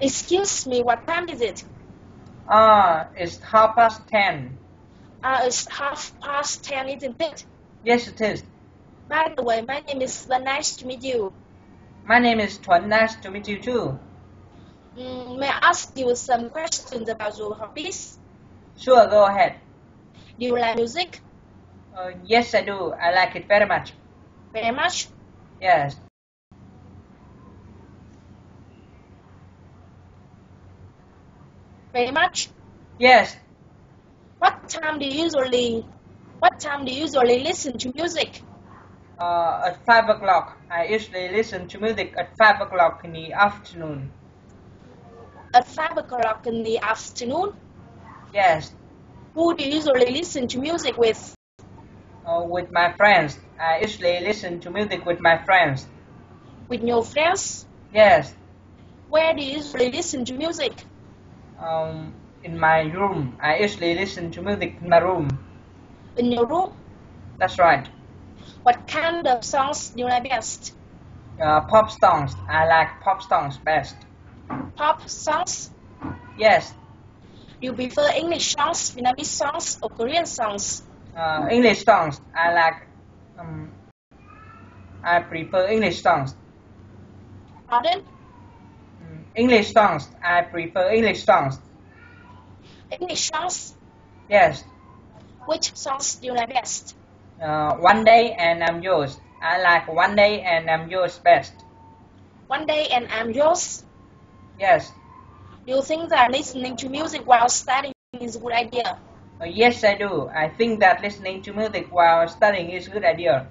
Excuse me, what time is it? Ah, it's half past ten. Uh, it's half past ten, isn't it? Yes, it is. By the way, my name is Len. Nice to meet you. My name is Tuan. Nice to meet you too. Mm, may I ask you some questions about your hobbies? Sure, go ahead. Do you like music? Uh, yes, I do. I like it very much. Very much. Yes. Very much. Yes. What time do you usually What time do you usually listen to music? Uh, at five o'clock. I usually listen to music at five o'clock in the afternoon. At five o'clock in the afternoon. Yes. Who do you usually listen to music with? Uh, with my friends. I usually listen to music with my friends. With your friends? Yes. Where do you usually listen to music? Um, in my room. I usually listen to music in my room. In your room? That's right. What kind of songs do you like best? Uh, pop songs. I like pop songs best. Pop songs? Yes. You prefer English songs, Vietnamese songs, or Korean songs? Uh, English songs. I like. Um, I prefer English songs. Pardon? English songs. I prefer English songs. English songs? Yes. Which songs do you like best? Uh, one day and I'm yours. I like one day and I'm yours best. One Day and I'm Yours? Yes. Do you think that listening to music while studying is a good idea? Uh, yes, I do. I think that listening to music while studying is a good idea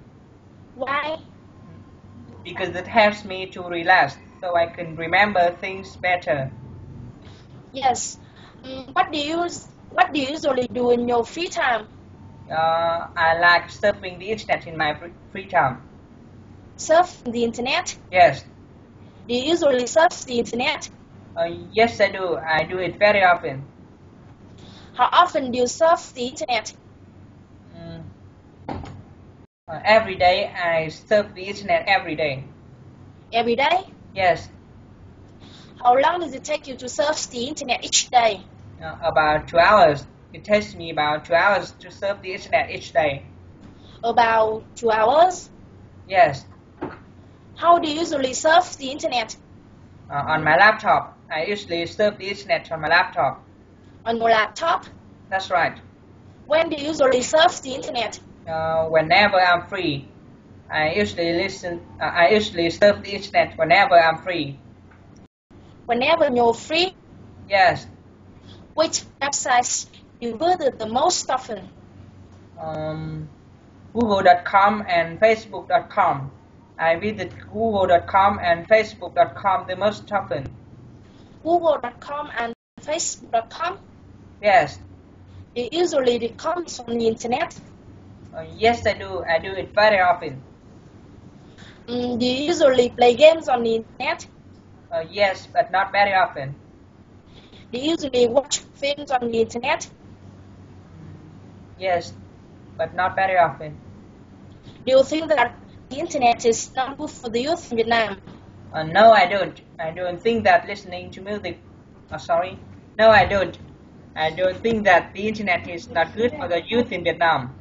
Why? because it helps me to relax so I can remember things better. Yes. Mm, what do you What do you usually do in your free time? Uh, I like surfing the internet in my free- free time. Surf the internet? Yes. Do you usually surf the internet? Uh, yes, I do. I do it very often. How often do you surf the internet? Mm. Uh, every day, I surf the internet every day. Every day? Yes. How long does it take you to surf the internet each day? Uh, about two hours. It takes me about two hours to surf the internet each day. About two hours? Yes. How do you usually surf the internet? Uh, on my laptop. I usually surf the internet on my laptop. On your laptop? That's right. When do you usually surf the internet? Uh, whenever I'm free. I usually listen. Uh, I usually surf the internet whenever I'm free. Whenever you're free? Yes. Which websites you visit the most often? Um, Google.com and Facebook.com. I visit Google.com and Facebook.com the most often. Google.com and Facebook.com? Yes. You usually read comments on the internet? Uh, yes, I do. I do it very often. Mm, do you usually play games on the internet? Uh, yes, but not very often. Do you usually watch films on the internet? Yes, but not very often. Do you think that the internet is not good for the youth in Vietnam? Uh, no, I don't. I don't think that listening to music. Uh, sorry. No, I don't. I don't think that the internet is not good for the youth in Vietnam.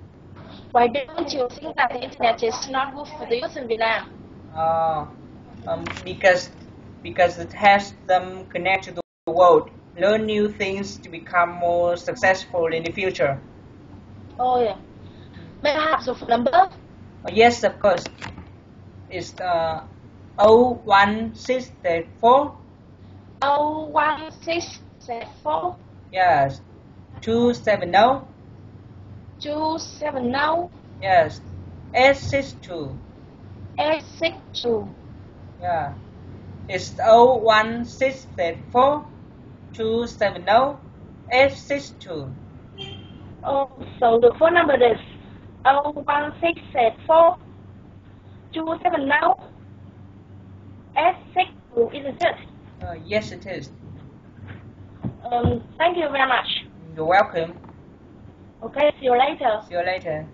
Why don't you think that the internet is not good for the youth in Vietnam? Uh, um, because because it has them connect to the world, learn new things to become more successful in the future. Oh yeah. May I have the phone number? Yes, of course. It's uh, 01634. 01634. Yes. 270. 270. Yes. 862. 862. Yeah. It's 01684 270 862. Oh, so the phone number is 01684 270 862, isn't it? Uh, yes, it is. Um, thank you very much. You're welcome. Okay, see you later. See you later.